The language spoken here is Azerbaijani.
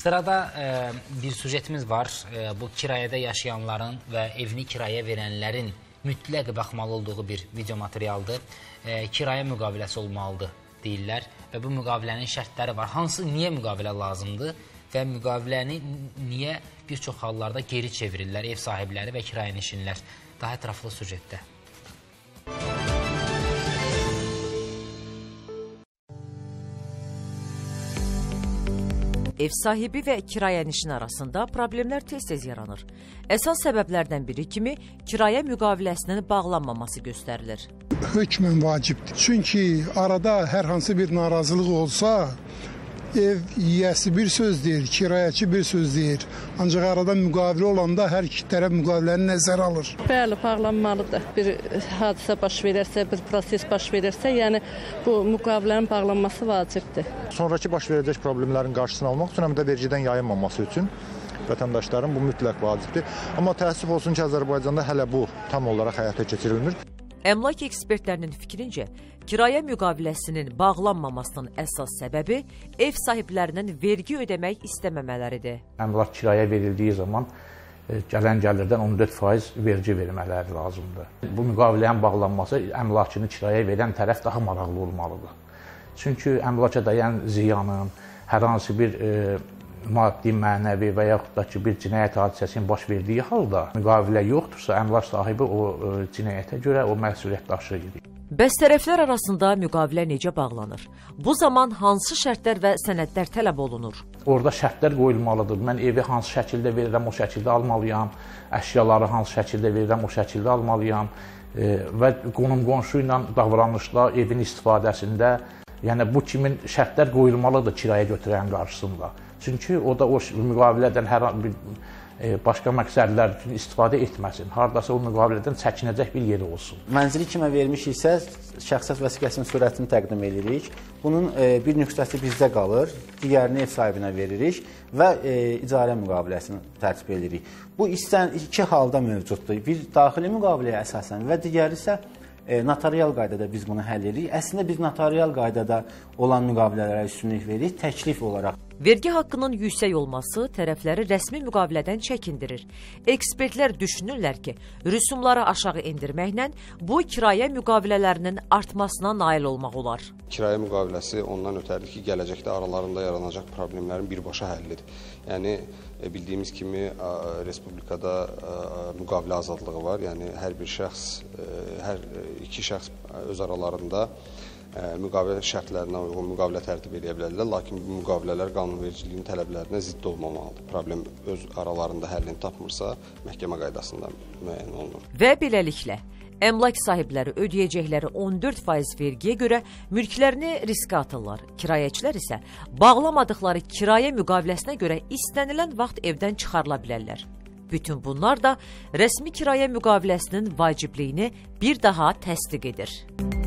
Sırada e, bir sujetimiz var. E, bu kirayədə yaşayanların və evini kiraya verənlərin mütləq baxmalı olduğu bir video materialdır. E, kirayə müqaviləsi olmalıdır deyirlər və bu müqavilənin şərtləri var. Hansı, niyə müqavilə lazımdır və müqaviləni niyə bir çox hallarda geri çevirirlər ev sahibləri və kirayənişinlər? Daha ətraflı sujetdə. Ev sahibi və kirayənişin arasında problemlər tez-tez yaranır. Əsas səbəblərdən biri kimi kirayə müqaviləsinin bağlanmaması göstərilir. hökmən vacibdir. Çünki arada hər hansı bir narazılıq olsa, ev yiyəsi bir söz deyir, kirayəçi bir söz deyir. Ancaq arada müqavilə olanda hər iki tərəf müqaviləni nəzərə alır. Bəli, bağlanmalıdır. Bir hadisə baş verərsə, bir proses baş verərsə, yəni bu müqavilənin bağlanması vacibdir. Sonrakı baş verəcək problemlərin qarşısını almaq üçün həm də vergidən yayınmaması üçün vətəndaşların bu mütləq vacibdir. Amma təəssüf olsun ki, Azərbaycanda hələ bu tam olaraq həyata keçirilmir. Əmlak ekspertlərinin fikrincə, kirayə müqaviləsinin bağlanmamasının əsas səbəbi ev sahiblərinin vergi ödəmək istəməmələridir. Əmlak kirayə verildiyi zaman e, gələn gəlirdən 14% vergi vermələri lazımdır. Bu müqavilənin bağlanması əmlakını kirayə verən tərəf daha maraqlı olmalıdır. Çünki əmlaka dayan ziyanın, hər hansı bir e, maddi, mənəvi və yaxud da ki, bir cinayət hadisəsinin baş verdiyi halda müqavilə yoxdursa, əmlak sahibi o e, cinayətə görə o məsuliyyət daşıyır. Bəs tərəflər arasında müqavilə necə bağlanır? Bu zaman hansı şərtlər və sənədlər tələb olunur? Orada şərtlər qoyulmalıdır. Mən evi hansı şəkildə verirəm, o şəkildə almalıyam. Əşyaları hansı şəkildə verirəm, o şəkildə almalıyam. E, və qonum-qonşu ilə davranışda, evin istifadəsində, yəni bu kimi şərtlər qoyulmalıdır kirayə götürən qarşısında. Çünki o da o müqavilədən hər bir e, başqa məqsədlər üçün istifadə etməsin. Hardasa o müqavilədən çəkinəcək bir yeri olsun. Mənzili kimə vermişiksə, şəxsiyyət vəsiqəsinin sürətini təqdim edirik. Bunun e, bir nüsxəsi bizdə qalır, digərini ev sahibinə veririk və e, icarə müqaviləsini tərtib edirik. Bu istən iki halda mövcuddur. Bir daxili müqaviləyə əsasən və digəri isə notarial qaydada biz bunu həll edirik. Əslində biz notarial qaydada olan müqavilələrə üstünlük veririk təklif olaraq. Vergi haqqının yüksək olması tərəfləri rəsmi müqavilədən çəkindirir. Ekspertlər düşünürlər ki, rüsumları aşağı endirməklə bu kirayə müqavilələrinin artmasına nail olmaq olar. Kirayə müqaviləsi ondan ötəridir ki, gələcəkdə aralarında yaranacaq problemlərin birbaşa həllidir. Yəni e, bildiyimiz kimi respublikada müqavilə azadlığı var. Yəni hər bir şəxs, e, hər iki şəxs öz aralarında müqavilə şərtlərinə uyğun müqavilə tərtib edə bilərlər, lakin bu müqavilələr qanunvericiliyin tələblərinə zidd olmamalıdır. Problem öz aralarında həllini tapmırsa, məhkəmə qaydasında müəyyən olunur. Və beləliklə Əmlak sahibləri ödəyəcəkləri 14% vergiyə görə mülklərini riskə atırlar. Kirayəçilər isə bağlamadıkları kirayə müqaviləsinə görə istənilən vaxt evdən çıxarıla bilərlər. Bütün bunlar da rəsmi kirayə müqaviləsinin vacibliyini bir daha təsdiq edir.